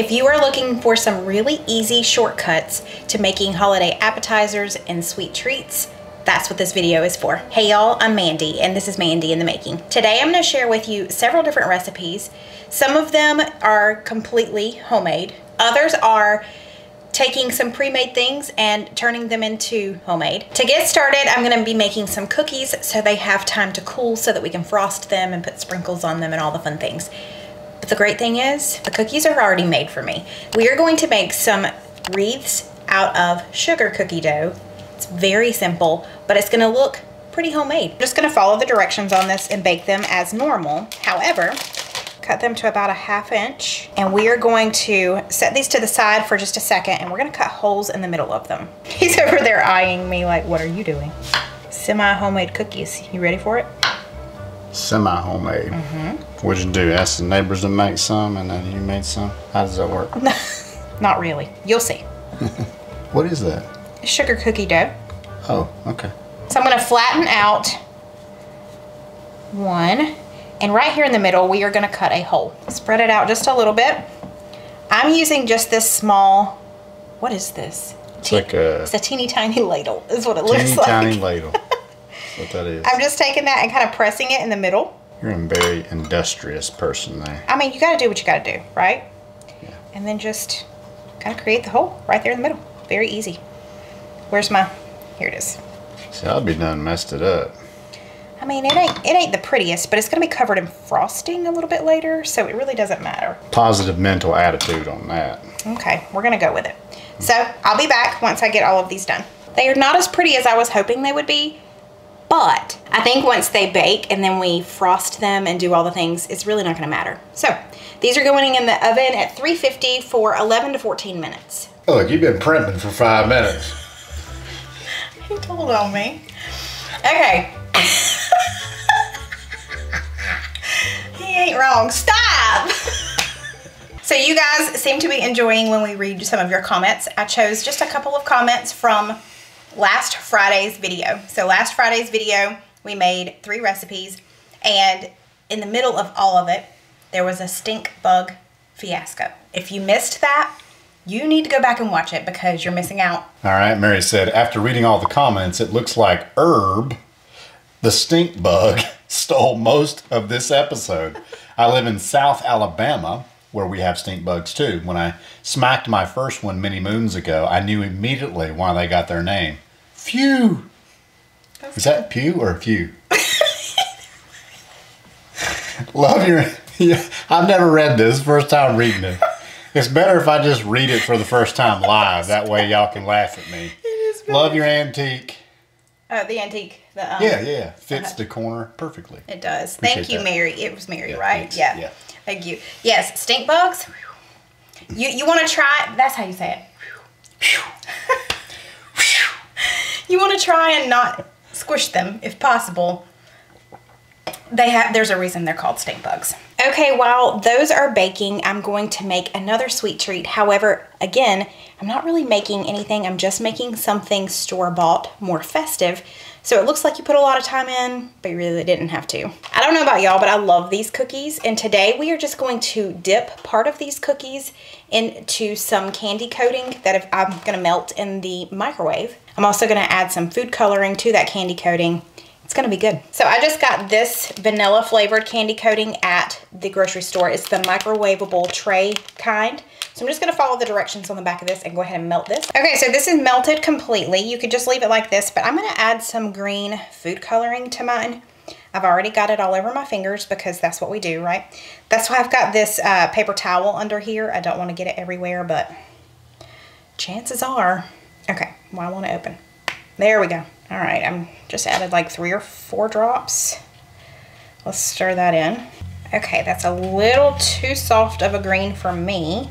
If you are looking for some really easy shortcuts to making holiday appetizers and sweet treats, that's what this video is for. Hey y'all, I'm Mandy and this is Mandy in the Making. Today I'm to share with you several different recipes. Some of them are completely homemade. Others are taking some pre-made things and turning them into homemade. To get started, I'm gonna be making some cookies so they have time to cool so that we can frost them and put sprinkles on them and all the fun things. The great thing is, the cookies are already made for me. We are going to make some wreaths out of sugar cookie dough. It's very simple, but it's gonna look pretty homemade. I'm just gonna follow the directions on this and bake them as normal. However, cut them to about a half inch and we are going to set these to the side for just a second and we're gonna cut holes in the middle of them. He's over there eyeing me like, what are you doing? Semi-homemade cookies. You ready for it? Semi-homemade. Mm -hmm. What'd you do? Ask the neighbors to make some and then you made some? How does that work? Not really. You'll see. what is that? Sugar cookie dough. Oh, okay. So I'm gonna flatten out one and right here in the middle, we are gonna cut a hole. Spread it out just a little bit. I'm using just this small, what is this? It's like a... It's a teeny tiny ladle is what it looks like. Teeny tiny ladle. What that is. I'm just taking that and kind of pressing it in the middle. You're a very industrious person there. I mean, you gotta do what you gotta do, right? Yeah. And then just kind of create the hole right there in the middle. Very easy. Where's my, here it is. See, I'll be done messed it up. I mean, it ain't it ain't the prettiest, but it's gonna be covered in frosting a little bit later, so it really doesn't matter. Positive mental attitude on that. Okay, we're gonna go with it. So I'll be back once I get all of these done. They are not as pretty as I was hoping they would be, but I think once they bake and then we frost them and do all the things, it's really not gonna matter. So these are going in the oven at 350 for 11 to 14 minutes. Oh, look, you've been primping for five minutes. he told on me. Okay, he ain't wrong. Stop! so you guys seem to be enjoying when we read some of your comments. I chose just a couple of comments from last Friday's video. So last Friday's video, we made three recipes and in the middle of all of it, there was a stink bug fiasco. If you missed that, you need to go back and watch it because you're missing out. All right, Mary said, after reading all the comments, it looks like herb the stink bug stole most of this episode. I live in South Alabama, where we have stink bugs too. When I smacked my first one many moons ago, I knew immediately why they got their name. Phew! That's Is that pew or few? Love your. Yeah, I've never read this. First time reading it. It's better if I just read it for the first time live. That way y'all can laugh at me. Love your antique. Oh, the antique. The, um, yeah, yeah, fits uh, the corner perfectly. It does. Appreciate Thank you, that. Mary. It was Mary, yeah, right? Yeah. yeah. Thank you. Yes, stink bugs. You you want to try? That's how you say it. you want to try and not squish them if possible. They have. There's a reason they're called stink bugs. Okay, while those are baking, I'm going to make another sweet treat. However, again, I'm not really making anything. I'm just making something store-bought, more festive. So it looks like you put a lot of time in, but you really didn't have to. I don't know about y'all, but I love these cookies. And today we are just going to dip part of these cookies into some candy coating that I'm gonna melt in the microwave. I'm also gonna add some food coloring to that candy coating it's gonna be good. So I just got this vanilla flavored candy coating at the grocery store. It's the microwavable tray kind. So I'm just gonna follow the directions on the back of this and go ahead and melt this. Okay, so this is melted completely. You could just leave it like this, but I'm gonna add some green food coloring to mine. I've already got it all over my fingers because that's what we do, right? That's why I've got this uh, paper towel under here. I don't wanna get it everywhere, but chances are, okay, well, I wanna open. There we go. All right, I'm just added like three or four drops. Let's stir that in. Okay, that's a little too soft of a green for me.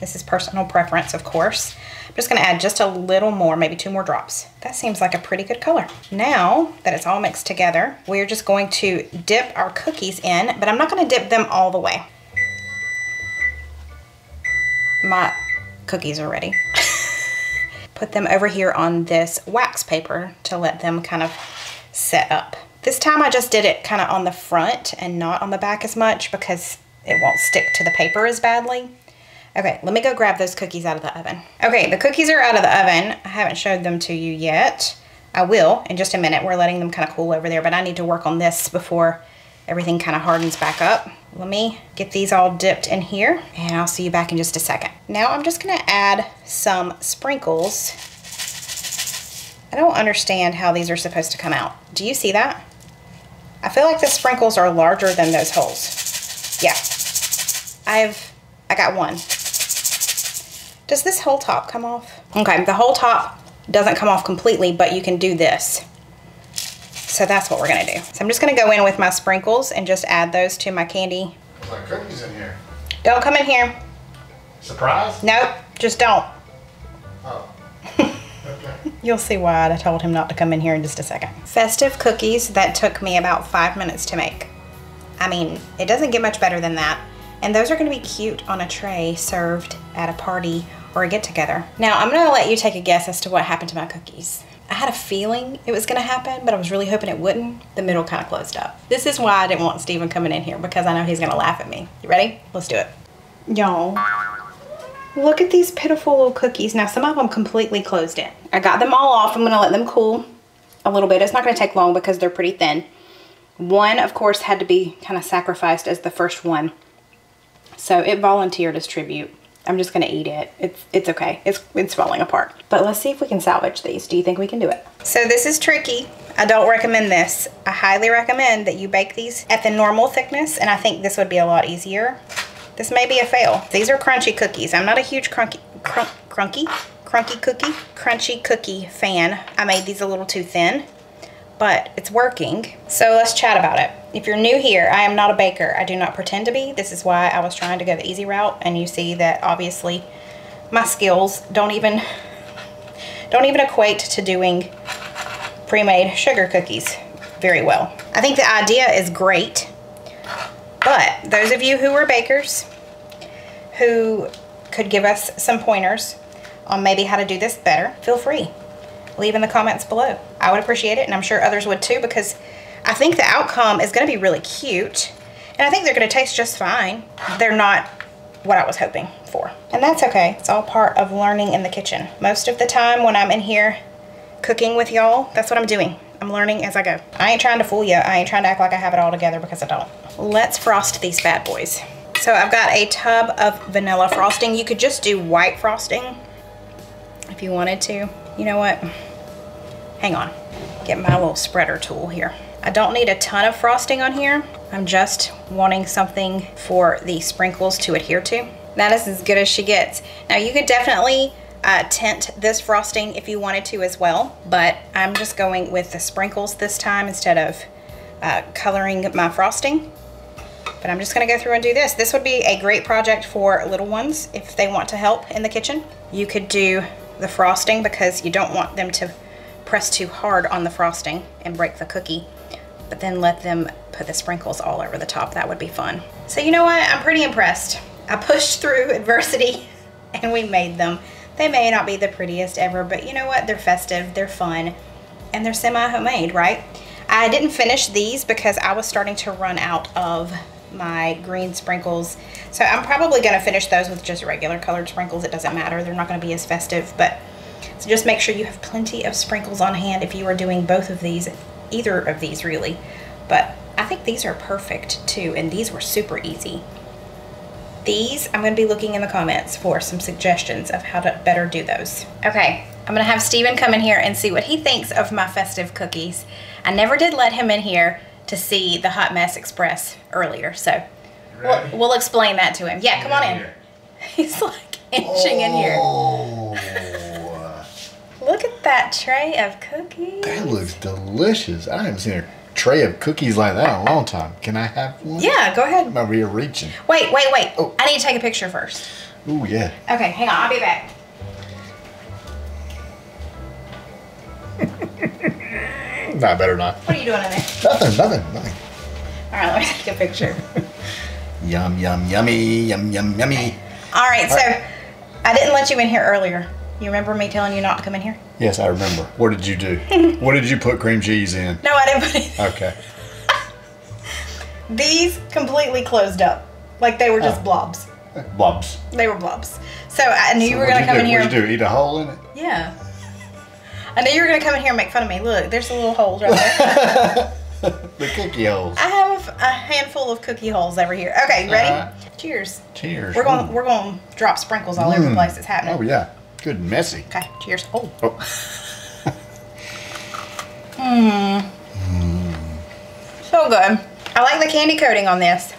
This is personal preference, of course. I'm just gonna add just a little more, maybe two more drops. That seems like a pretty good color. Now that it's all mixed together, we're just going to dip our cookies in, but I'm not gonna dip them all the way. My cookies are ready. put them over here on this wax paper to let them kind of set up. This time I just did it kind of on the front and not on the back as much because it won't stick to the paper as badly. Okay, let me go grab those cookies out of the oven. Okay, the cookies are out of the oven. I haven't showed them to you yet. I will in just a minute. We're letting them kind of cool over there, but I need to work on this before everything kind of hardens back up. Let me get these all dipped in here and I'll see you back in just a second. Now I'm just gonna add some sprinkles. I don't understand how these are supposed to come out. Do you see that? I feel like the sprinkles are larger than those holes. Yeah, I've, I got one. Does this whole top come off? Okay, the whole top doesn't come off completely, but you can do this. So that's what we're gonna do. So I'm just gonna go in with my sprinkles and just add those to my candy. There's like cookies in here. Don't come in here. Surprise? Nope, just don't. Oh. okay. You'll see why I told him not to come in here in just a second. Festive cookies that took me about five minutes to make. I mean, it doesn't get much better than that. And those are gonna be cute on a tray served at a party or a get together. Now I'm gonna let you take a guess as to what happened to my cookies. I had a feeling it was gonna happen, but I was really hoping it wouldn't. The middle kind of closed up. This is why I didn't want Steven coming in here because I know he's gonna laugh at me. You ready? Let's do it. Y'all, look at these pitiful little cookies. Now some of them completely closed in. I got them all off. I'm gonna let them cool a little bit. It's not gonna take long because they're pretty thin. One, of course, had to be kind of sacrificed as the first one. So it volunteered as tribute. I'm just gonna eat it. It's it's okay. It's it's falling apart. But let's see if we can salvage these. Do you think we can do it? So this is tricky. I don't recommend this. I highly recommend that you bake these at the normal thickness, and I think this would be a lot easier. This may be a fail. These are crunchy cookies. I'm not a huge crunky, crunk, crunky, crunky cookie, crunchy cookie fan. I made these a little too thin but it's working. So let's chat about it. If you're new here, I am not a baker. I do not pretend to be. This is why I was trying to go the easy route and you see that obviously my skills don't even don't even equate to doing pre-made sugar cookies very well. I think the idea is great, but those of you who are bakers who could give us some pointers on maybe how to do this better, feel free leave in the comments below. I would appreciate it, and I'm sure others would too, because I think the outcome is going to be really cute, and I think they're going to taste just fine. They're not what I was hoping for, and that's okay. It's all part of learning in the kitchen. Most of the time when I'm in here cooking with y'all, that's what I'm doing. I'm learning as I go. I ain't trying to fool you. I ain't trying to act like I have it all together because I don't. Let's frost these bad boys. So I've got a tub of vanilla frosting. You could just do white frosting if you wanted to. You know what? Hang on. Get my little spreader tool here. I don't need a ton of frosting on here. I'm just wanting something for the sprinkles to adhere to. That is as good as she gets. Now you could definitely uh, tint this frosting if you wanted to as well, but I'm just going with the sprinkles this time instead of uh, coloring my frosting. But I'm just gonna go through and do this. This would be a great project for little ones if they want to help in the kitchen. You could do the frosting because you don't want them to press too hard on the frosting and break the cookie but then let them put the sprinkles all over the top that would be fun so you know what I'm pretty impressed I pushed through adversity and we made them they may not be the prettiest ever but you know what they're festive they're fun and they're semi homemade right I didn't finish these because I was starting to run out of my green sprinkles. So I'm probably going to finish those with just regular colored sprinkles. It doesn't matter. They're not going to be as festive. But so just make sure you have plenty of sprinkles on hand if you are doing both of these, either of these really. But I think these are perfect too. And these were super easy. These, I'm going to be looking in the comments for some suggestions of how to better do those. Okay, I'm going to have Steven come in here and see what he thinks of my festive cookies. I never did let him in here to see the Hot Mess Express earlier. So we'll, we'll, explain that to him. Yeah, come on in. He's like inching oh. in here. Oh. Look at that tray of cookies. That looks delicious. I haven't seen a tray of cookies like that in a long time. Can I have one? Yeah, go ahead. I'm here reaching. Wait, wait, wait. Oh. I need to take a picture first. Oh, yeah. Okay, hang on. I'll be back. I better not. What are you doing in there? Nothing, nothing, nothing. All right, let me take a picture. yum, yum, yummy, yum, yum, yummy. All right, All so right. I didn't let you in here earlier. You remember me telling you not to come in here? Yes, I remember. What did you do? what did you put cream cheese in? No, I didn't put it. Okay. These completely closed up. Like they were just oh. blobs. Blobs. They were blobs. So I knew you were gonna come do? in here. What'd you do? Eat a hole in it? Yeah. I knew you were gonna come in here and make fun of me. Look, there's a little hole right there. The cookie holes. I have a handful of cookie holes over here. Okay, ready? Cheers. Cheers. We're going. Mm. We're going to drop sprinkles all over the place. It's happening. Oh yeah. Good and messy. Okay. Cheers. Oh. Oh. So good. I like the candy coating on this.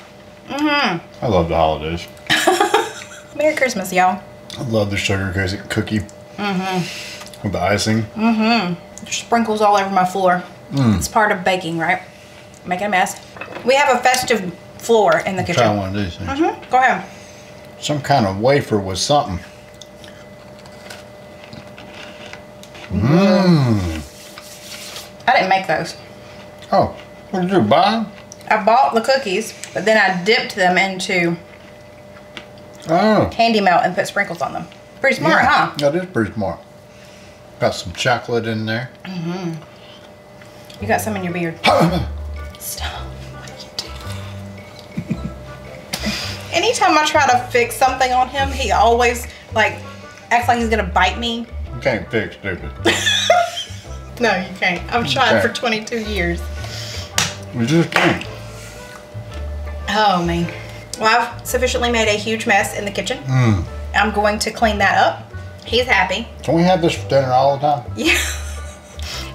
Mm-hmm. I love the holidays. Merry Christmas, y'all. I love the sugar cookie- cookie. Mm-hmm. With the icing. There's sprinkles all over my floor. Mm. It's part of baking, right? Making a mess. We have a festive floor in the kitchen. Try one of these. Mhm. Go ahead. Some kind of wafer with something. I didn't make those. Oh, what did you buy? I bought the cookies, but then I dipped them into Oh. candy melt and put sprinkles on them. Pretty smart, huh? That is pretty smart. Got some chocolate in there. Mm Mhm. You got some in your beard. Stop. What are you doing? Anytime I try to fix something on him, he always like acts like he's gonna bite me. Can't fix stupid. No, you can't. I've tried for 22 years. You just can't. Oh man. Well, I've sufficiently made a huge mess in the kitchen. Hmm. I'm going to clean that up. He's happy. Can we have this for dinner all the time? Yeah.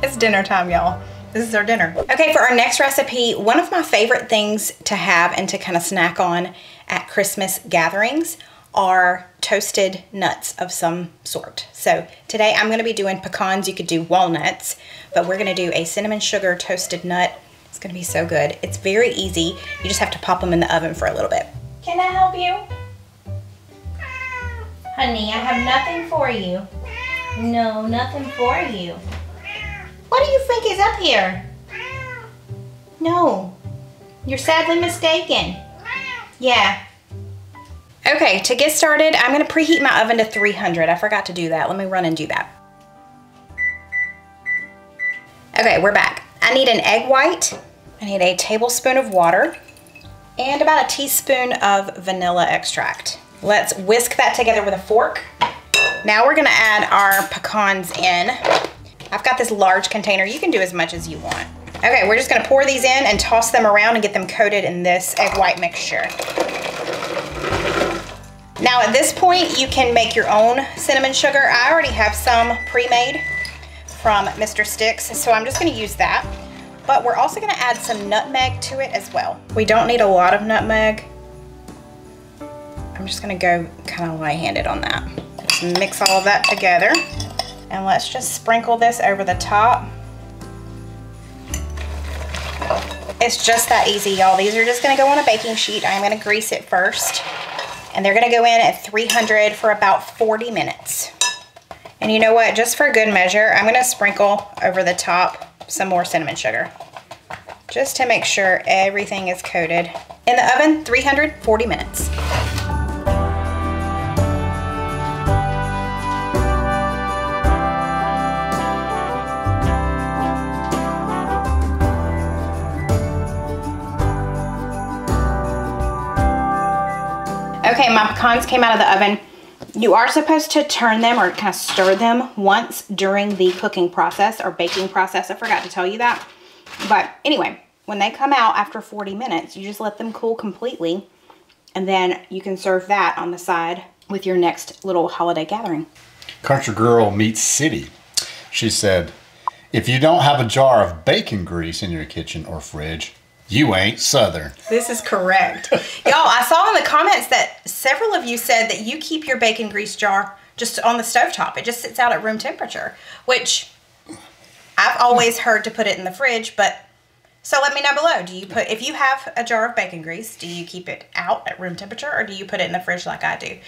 it's dinner time, y'all. This is our dinner. Okay, for our next recipe, one of my favorite things to have and to kind of snack on at Christmas gatherings are toasted nuts of some sort. So today I'm gonna be doing pecans. You could do walnuts, but we're gonna do a cinnamon sugar toasted nut. It's gonna be so good. It's very easy. You just have to pop them in the oven for a little bit. Can I help you? Honey, I have nothing for you. No, nothing for you. What do you think is up here? No. You're sadly mistaken. Yeah. Okay, to get started, I'm gonna preheat my oven to 300. I forgot to do that. Let me run and do that. Okay, we're back. I need an egg white. I need a tablespoon of water and about a teaspoon of vanilla extract. Let's whisk that together with a fork. Now we're gonna add our pecans in. I've got this large container. You can do as much as you want. Okay, we're just gonna pour these in and toss them around and get them coated in this egg white mixture. Now at this point, you can make your own cinnamon sugar. I already have some pre-made from Mr. Sticks, so I'm just gonna use that. But we're also gonna add some nutmeg to it as well. We don't need a lot of nutmeg. I'm just gonna go kind of light-handed on that. Just mix all of that together. And let's just sprinkle this over the top. It's just that easy, y'all. These are just gonna go on a baking sheet. I'm gonna grease it first. And they're gonna go in at 300 for about 40 minutes. And you know what, just for a good measure, I'm gonna sprinkle over the top some more cinnamon sugar. Just to make sure everything is coated. In the oven, 340 minutes. Okay, my pecans came out of the oven. You are supposed to turn them or kind of stir them once during the cooking process or baking process. I forgot to tell you that. But anyway, when they come out after 40 minutes, you just let them cool completely. And then you can serve that on the side with your next little holiday gathering. Country Girl meets City. She said, if you don't have a jar of bacon grease in your kitchen or fridge, you ain't Southern. This is correct. Y'all, I saw in the comments that several of you said that you keep your bacon grease jar just on the stovetop. It just sits out at room temperature, which I've always heard to put it in the fridge, but so let me know below. Do you put if you have a jar of bacon grease, do you keep it out at room temperature or do you put it in the fridge like I do?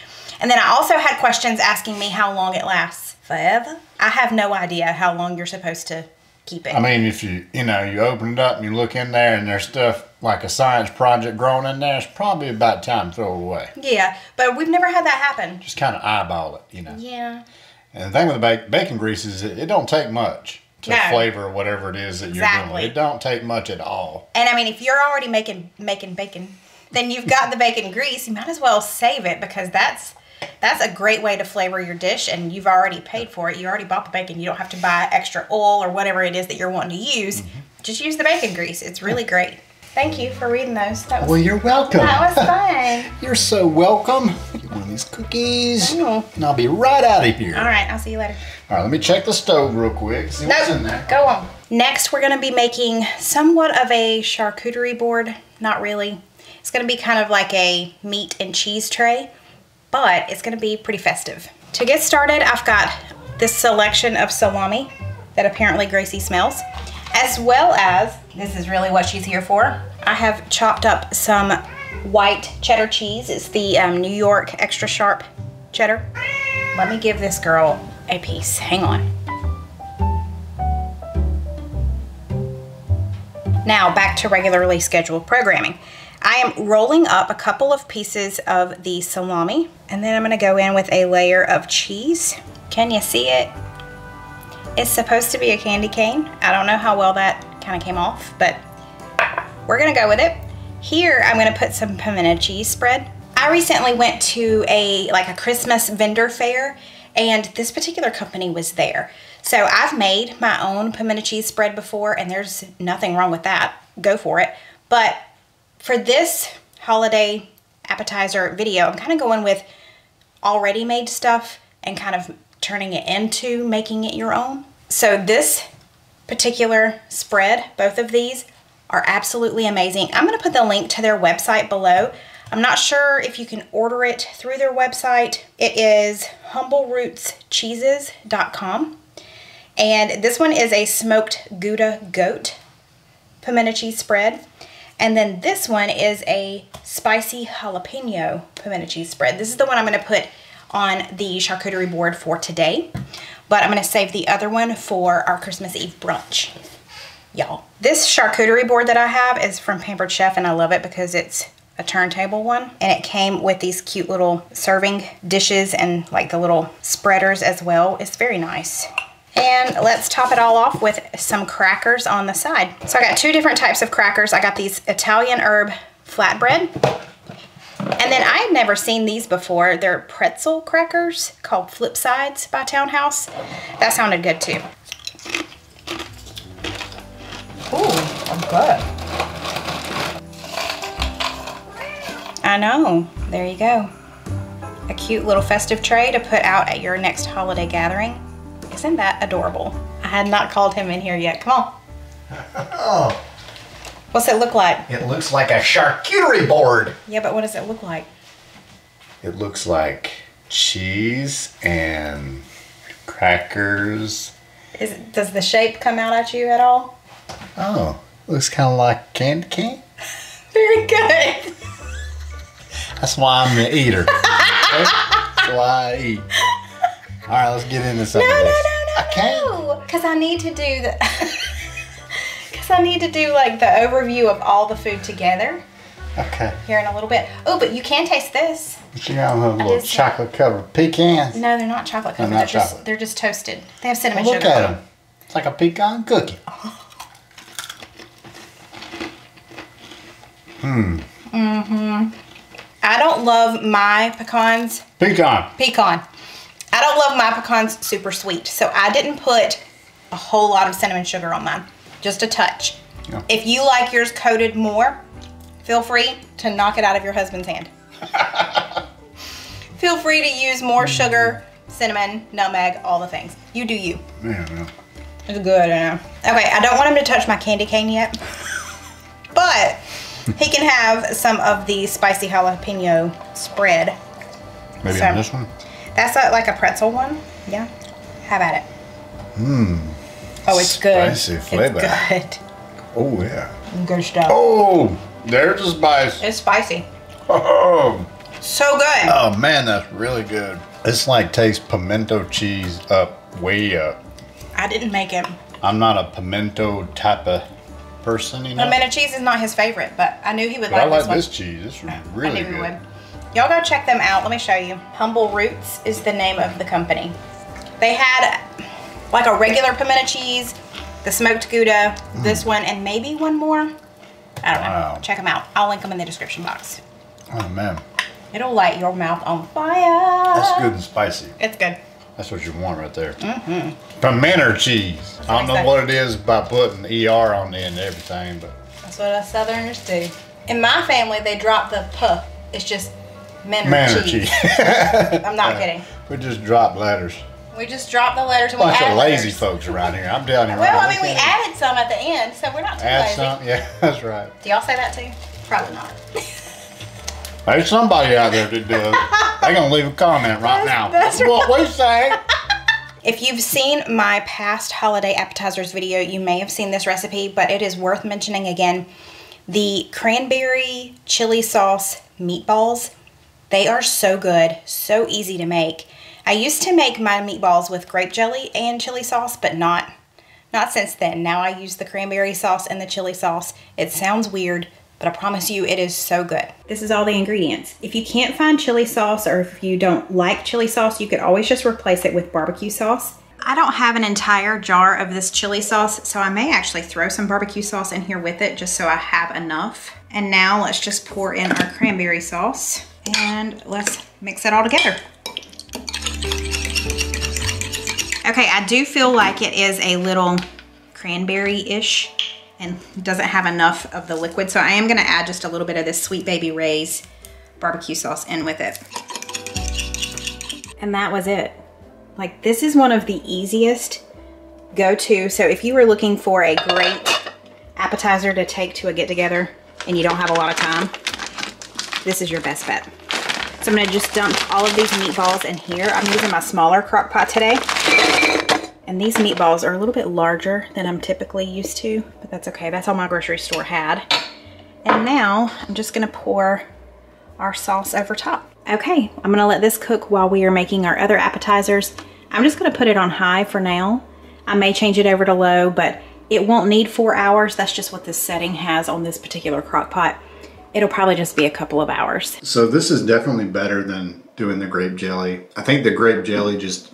And then I also had questions asking me how long it lasts. Forever? I have no idea how long you're supposed to keep it. I mean, if you, you know, you open it up and you look in there and there's stuff like a science project growing in there, it's probably about time to throw it away. yeah, but we've never had that happen. Just kind of eyeball it, you know. Yeah. And the thing with the ba- bacon grease is it, it don't take much to No. flavor whatever it is that you're Exactly. doing. It don't take much at all. And I mean, if you're already making making bacon, then you've got the bacon grease. You might as well save it because that's that's a great way to flavor your dish and you've already paid for it. You already bought the bacon. You don't have to buy extra oil or whatever it is that you're wanting to use. Mm-hmm. Just use the bacon grease. It's really great. Thank you for reading those. That was, Well, you're welcome. that was fun. You're so welcome. Get one of these cookies, Oh. and I'll be right out of here. All right, I'll see you later. All right, let me check the stove real quick. See what's in there. go on. Next, we're going to be making somewhat of a charcuterie board. Not really. It's going to be kind of like a meat and cheese tray, but it's to be pretty festive. To get started, I've got this selection of salami that apparently Gracie smells, as well as, this is really what she's here for, I have chopped up some white cheddar cheese. It's the um, New York extra sharp cheddar. Let me give this girl a piece. Hang on. Now back to regularly scheduled programming. I am rolling up a couple of pieces of the salami and then I'm gonna go in with a layer of cheese. Can you see it? It's supposed to be a candy cane. I don't know how well that kind of came off, but we're gonna go with it. Here, I'm gonna put some pimento cheese spread. I recently went to a like a Christmas vendor fair and this particular company was there. So I've made my own pimento cheese spread before and there's nothing wrong with that. Go for it. But for this holiday appetizer video, I'm kind of going with already made stuff and kind of turning it into making it your own. So this particular spread, both of these are absolutely amazing. I'm going to put the link to their website below. I'm not sure if you can order it through their website. It is humblerootscheeses.com. And this one is a smoked Gouda goat pimento cheese spread. And then this one is a spicy jalapeno pimento cheese spread. This is the one I'm going to put on the charcuterie board for today. But I'm going to save the other one for our Christmas Eve brunch. Y'all. This charcuterie board that I have is from Pampered Chef and I love it because it's a turntable one. And it came with these cute little serving dishes and like the little spreaders as well. It's very nice. And let's top it all off with some crackers on the side. So I got two different types of crackers. I got these Italian herb flatbread. And then I had never seen these before. They're pretzel crackers called Flip Sides by Townhouse. That sounded good too. Ooh, I'm good. I know. There you go. A cute little festive tray to put out at your next holiday gathering. Isn't that adorable? I had not called him in here yet. Come on. Oh, What's it look like? it looks like a charcuterie board. Yeah, but what does it look like? It looks like cheese and crackers. Is does the shape come out at you at all? Oh, looks kind of like candy cane. Very good. That's why I'm the eater. That's why I eat. All right, let's get into some No, of this. no, no, I can't. Because I need to do the. Because I need to do like the overview of all the food together Okay. here in a little bit. Oh, but you can taste this. You got a little is- chocolate covered pecans. No, they're not chocolate covered. not they're just chocolate. they're just toasted. They have cinnamon Look sugar. at on them. It's like a pecan cookie. Hmm. Mm-hmm. I don't love my pecans Pecan. pecan. I don't love my pecans super sweet, so I didn't put a whole lot of cinnamon sugar on mine. Just a touch. Yeah. If you like yours coated more, feel free to knock it out of your husband's hand. feel free to use more mm. sugar, cinnamon, nutmeg, all the things. You do you. Yeah, yeah. It's good, I know. Okay, I don't want him to touch my candy cane yet. but he can have some of the spicy jalapeno spread. Maybe So- on this one. That's a, like a pretzel one. Yeah. How about it. Mmm. Oh, it's good. Spicy flavor. It's Oh yeah. good. Good stuff. Oh, there's the spice. It's spicy. Oh, So good. oh man, that's really good. It's like tastes pimento cheese up, way up. I didn't make it. I'm not a pimento type of person, you know. Pimento cheese is not his favorite, but I knew he would but I like, like this one. this cheese. It's I really knew he would. Y'all go check them out. Let me show you. Humble Roots is the name of the company. They had like a regular pimento cheese, the smoked Gouda, Mm. this one, and maybe one more. I don't know. Check them out. I'll link them in the description box. Oh man, It'll light your mouth on fire. that's good and spicy. It's good. That's what you want right there. Mm-hmm. Pimento cheese. I don't know what it is by putting ER on the end of everything, but That's what us Southerners do. In my family, they drop the puh. It's just Cheese. cheese. I'm not kidding. we just drop letters. We just drop the letters we Bunch of lazy letters. folks around here. I'm you right Well. I mean, we added some at the end, so we're not too Add lazy. some. Yeah, that's right. Do y'all say that too? Probably not. There's somebody out there that does. They're gonna leave a comment right now. that's what we say. If you've seen my past holiday appetizers video, you may have seen this recipe, but it is worth mentioning again. The cranberry chili sauce meatballs, they are so good, so easy to make. I used to make my meatballs with grape jelly and chili sauce, but not not since then. Now I use the cranberry sauce and the chili sauce. It sounds weird, but I promise you it is so good. This is all the ingredients. If you can't find chili sauce or if you don't like chili sauce, you could always just replace it with barbecue sauce. I don't have an entire jar of this chili sauce, so I may actually throw some barbecue sauce in here with it just so I have enough. And now let's just pour in our cranberry sauce and let's mix it all together. Okay, I do feel like it is a little cranberry-ish and doesn't have enough of the liquid. So I am gonna add just a little bit of this Sweet Baby Ray's barbecue sauce in with it. And that was it. Like this is one of the easiest go-to. So if you were looking for a great appetizer to take to a get-together and you don't have a lot of time, this is your best bet. So I'm gonna just dump all of these meatballs in here. I'm using my smaller crock pot today. And these meatballs are a little bit larger than I'm typically used to, but that's okay. That's all my grocery store had. And now I'm just gonna pour our sauce over top. Okay, I'm gonna let this cook while we are making our other appetizers. I'm just gonna put it on high for now. I may change it over to low, but it won't need four hours. That's just what this setting has on this particular crock pot. It'll probably just be a couple of hours. So this is definitely better than doing the grape jelly. I think the grape jelly just,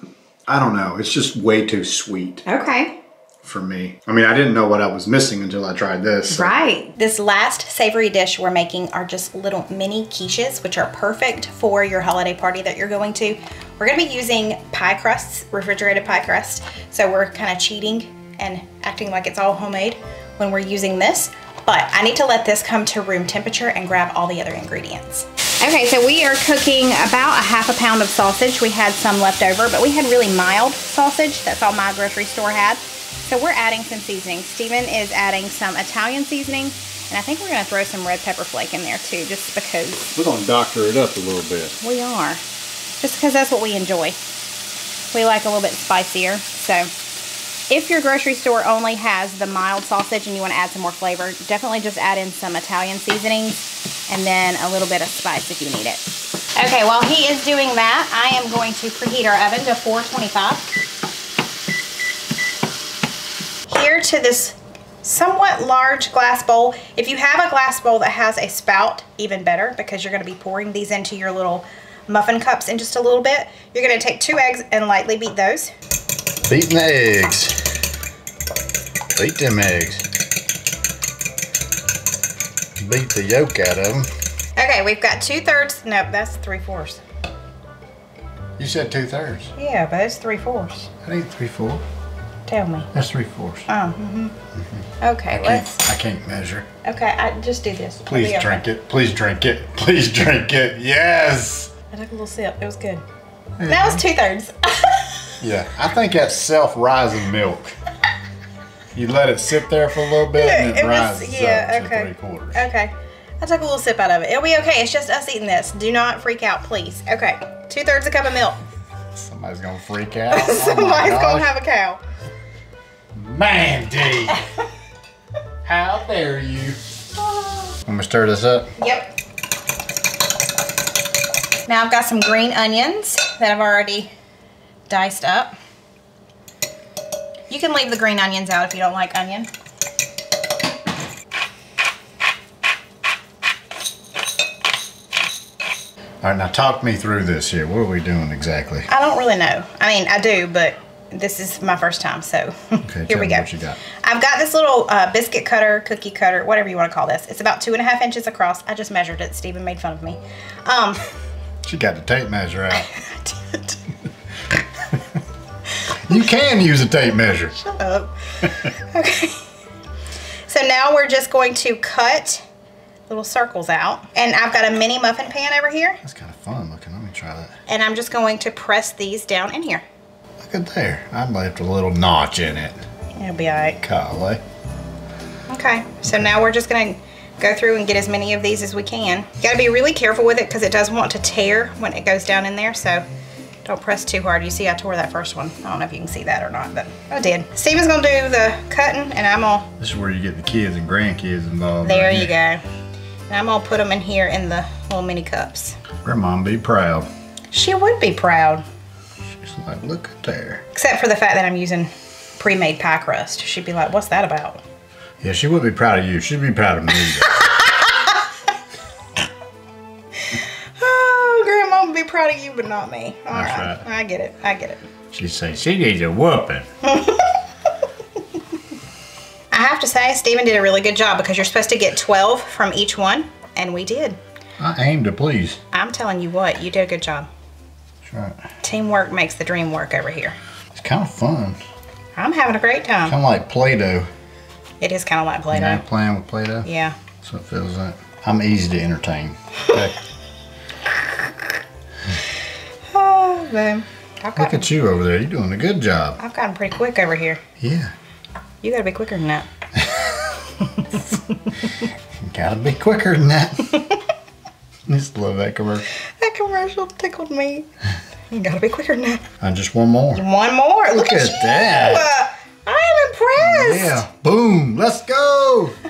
I don't know, it's just way too sweet Okay. for me. I mean, I didn't know what I was missing until I tried this. so- Right. This last savory dish we're making are just little mini quiches, which are perfect for your holiday party that you're going to. We're going to be using pie crusts, refrigerated pie crust. So we're kind of cheating and acting like it's all homemade when we're using this. But I need to let this come to room temperature and grab all the other ingredients. Okay, so we are cooking about a half a pound of sausage. We had some left over, but we had really mild sausage. That's all my grocery store had. So we're adding some seasoning. Steven is adding some Italian seasoning, and I think we're gonna throw some red pepper flake in there too, just because We're gonna doctor it up a little bit. we are. Just because that's what we enjoy. We like a little bit spicier. So if your grocery store only has the mild sausage and you want to add some more flavor, definitely just add in some Italian seasonings and then a little bit of spice if you need it. Okay, while he is doing that, I am going to preheat our oven to 425. Here to this somewhat large glass bowl. If you have a glass bowl that has a spout, even better because you're going to be pouring these into your little muffin cups in just a little bit. You're going to take two eggs and lightly beat those. Beating the eggs. Beat them eggs. Beat the yolk out of them. Okay, we've got two thirds. Nope, that's three fourths. You said two thirds. Yeah, but it's three fourths. I need three fourths. Tell me. That's three fourths. Oh, mm-hmm. Okay, let's. I can't measure. Okay, I just do this. Please drink it. Please drink it. Please drink it. Yes. I took a little sip. It was good. That was two thirds. Yeah, I think that's self-rising milk. You let it sit there for a little bit and it, It was- rises yeah, up to okay. three quarters. okay. I took a little sip out of it. It'll be okay. It's just us eating this. Do not freak out, please. Okay. Two thirds a cup of milk. Somebody's gonna freak out. Oh Somebody's gonna have a cow. Mandy! How dare you? Want me to stir this up? Yep. Now I've got some green onions that I've already diced up. You can leave the green onions out if you don't like onion. All right, now talk me through this here. What are we doing exactly? I don't really know. I mean, I do, but this is my first time, so Okay, here tell we me go. what you got. I've got this little uh, biscuit cutter, cookie cutter, whatever you want to call this. It's about two and a half inches across. I just measured it. Steven made fun of me. Um, She got the tape measure out. You can use a tape measure. Shut up. okay. So now we're just going to cut little circles out. And I've got a mini muffin pan over here. That's kind of fun looking. Let me try that. And I'm just going to press these down in here. Look at there. I left a little notch in it. It'll be all right. Golly. Okay, so now we're just gonna go through and get as many of these as we can. You gotta be really careful with it because it does want to tear when it goes down in there, so don't press too hard. You see I tore that first one. I don't know if you can see that or not, but I did. Steven's gonna do the cutting and I'm gonna, This is where you get the kids and grandkids involved. there right you here. go. And I'm gonna put them in here in the little mini cups. Grandma be proud. She would be proud, She's like, look at there. except for the fact that I'm using pre-made pie crust. She'd be like, what's that about? Yeah, she would be proud of you. She'd be proud of me. proud of you, but not me. All That's right. right. I get it, I get it. She'd say, she needs a whooping. I have to say, Steven did a really good job because you're supposed to get 12 from each one, and we did. I aim to please. I'm telling you what, you did a good job. That's right. Teamwork makes the dream work over here. It's kind of fun. I'm having a great time. Kind of like Play-Doh. It is kind of like Play-Doh. You know, playing with Play-Doh. Yeah. That's what it feels like. I'm easy to entertain. Okay. Babe. I've Look at you over there. You're doing a good job. I've gotten pretty quick over here. Yeah. You gotta be quicker than that. Gotta be quicker than that. Just love that commercial. That commercial tickled me. You gotta be quicker than that. And just one more. One more. Look, Look at, at that. Uh, I am impressed. Yeah. Boom. Let's go.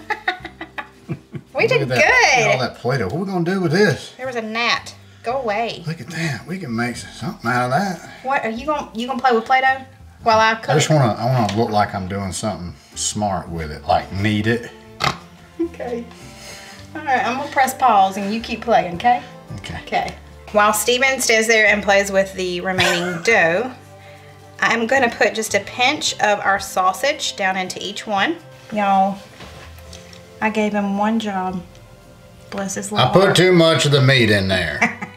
We Look did good. that. Look at all that Play-Doh. What are we gonna do with this? There was a gnat. Go away. Look at that. We can make something out of that. What are you gonna you gonna play with Play-Doh while I cook? I just wanna I wanna look like I'm doing something smart with it. Like knead it. Okay. All right, I'm gonna press pause and you keep playing, okay? Okay. Okay. While Steven stands there and plays with the remaining dough, I'm gonna put just a pinch of our sausage down into each one. Y'all, I gave him one job. Bless his little I put heart. too much of the meat in there.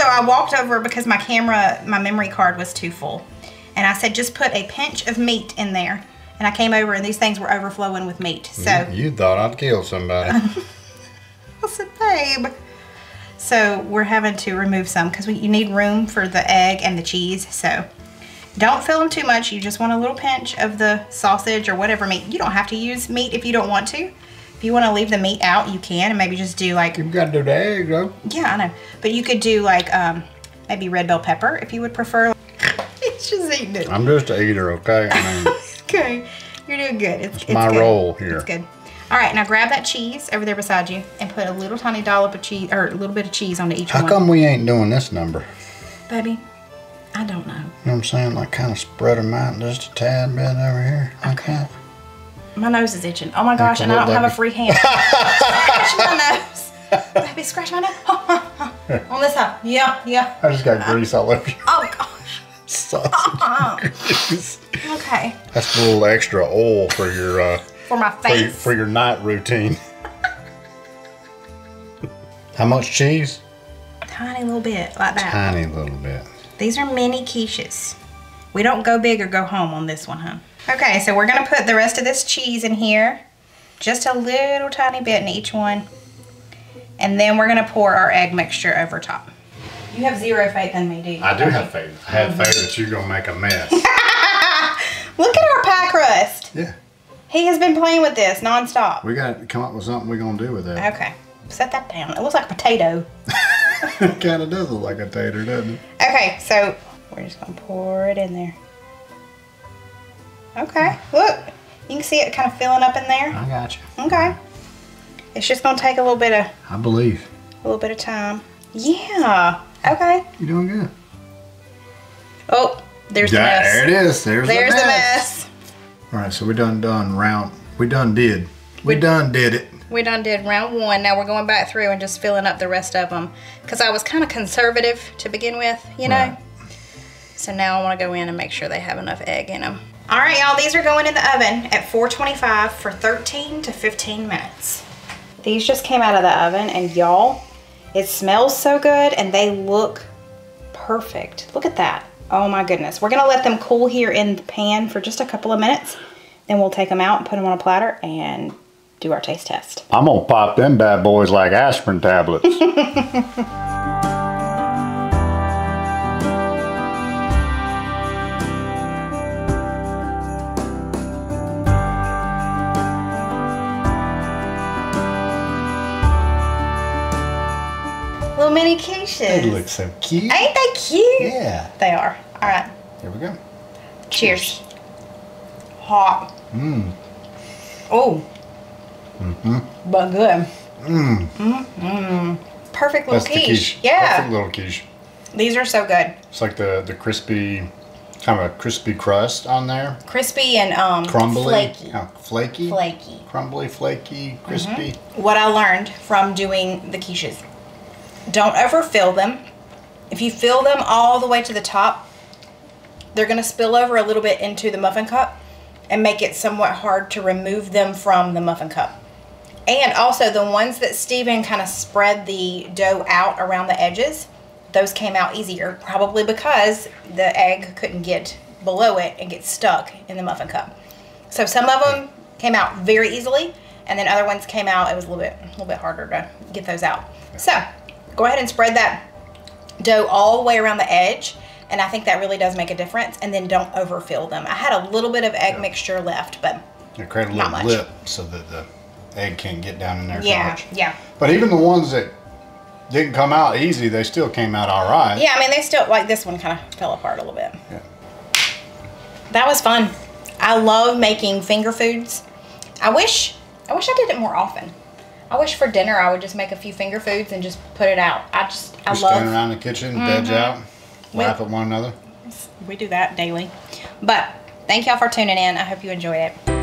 So I walked over because my camera, my memory card was too full. And I said, just put a pinch of meat in there. And I came over and these things were overflowing with meat. So you thought I'd kill somebody. I said, babe. So we're having to remove some because you need room for the egg and the cheese. So don't fill them too much. You just want a little pinch of the sausage or whatever meat. You don't have to use meat if you don't want to. If you want to leave the meat out, you can and maybe just do like, You've got to do the egg though. yeah, I know. But you could do like um, maybe red bell pepper if you would prefer. it's just eating it. I'm just a eater, okay? I mean, Okay, you're doing good. It's, it's my good. role here. It's good. All right, now grab that cheese over there beside you and put a little tiny dollop of cheese or a little bit of cheese onto each how one. come we ain't doing this number? Baby, I don't know. You know what I'm saying? Like kind of spread them out just a tad bit over here, like that. My nose is itching. Oh my gosh, and I don't have a free hand. scratch my nose. Baby, scratch my nose. On this side. Yeah, yeah. I just got grease all over your Oh gosh. sausage. Okay. That's a little extra oil for your uh, For my for, your, face. for your night routine. How much cheese? Tiny little bit like that. Tiny little bit. These are mini quiches. We don't go big or go home on this one, huh? Okay, so we're gonna put the rest of this cheese in here. Just a little tiny bit in each one. And then we're gonna pour our egg mixture over top. You have zero faith in me, do you? I do have faith. I have faith that you're gonna make a mess. Look at our pie crust. yeah, He has been playing with this nonstop. we got to come up with something we're gonna do with that. Okay, set that down. It looks like a potato. it kind of does look like a tater, doesn't it? Okay, so we're just gonna pour it in there. Okay, look. You can see it kind of filling up in there. I got you. Okay. It's just gonna take a little bit of I believe a little bit of time. Yeah. Okay. you're doing good. Oh, there's the There it mess. is. There's, There's the the mess. mess. All right, so we done done round. We done did. We done did it. We done did round one. Now we're going back through and just filling up the rest of them because I was kind of conservative to begin with, you know. Right. So now I want to go in and make sure they have enough egg in them. All right, y'all, these are going in the oven at 425 for 13 to 15 minutes. These just came out of the oven and y'all, it smells so good and they look perfect. Look at that. Oh my goodness. We're gonna let them cool here in the pan for just a couple of minutes. Then we'll take them out and put them on a platter and do our taste test. I'm gonna pop them bad boys like aspirin tablets. Little mini quiches. they look so cute. Ain't they cute? Yeah. They are. All right. Here we go. Cheers. Hot. Mmm. Oh. Mm-hmm. But good. Mmm. Mmm. Perfect little quiche. quiche. Yeah. Perfect little quiche. These are so good. It's like the the crispy, kind of a crispy crust on there. Crispy and um Crumbly. flaky. Oh, flaky. Flaky. Crumbly, flaky, crispy. What I learned from doing the quiches. Don't ever fill them. If you fill them all the way to the top, they're going to spill over a little bit into the muffin cup and make it somewhat hard to remove them from the muffin cup. And also the ones that Steven kind of spread the dough out around the edges, those came out easier, probably because the egg couldn't get below it and get stuck in the muffin cup. So some of them came out very easily, and then other ones came out, it was a little bit, a little bit harder to get those out. So go ahead and spread that dough all the way around the edge, and I think that really does make a difference. And then don't overfill them. I had a little bit of egg mixture left, but They create a Not little much. lip so that the egg can't get down in there so yeah, much. yeah. But even the ones that didn't come out easy, they still came out all right. Yeah, I mean, they still, like this one kind of fell apart a little bit. Yeah. That was fun. I love making finger foods. I wish, I wish I did it more often. I wish for dinner I would just make a few finger foods and just put it out. I just, I Just love. stand around the kitchen, veg mm-hmm. out, We- laugh at one another. We do that daily. But thank y'all for tuning in. I hope you enjoyed it.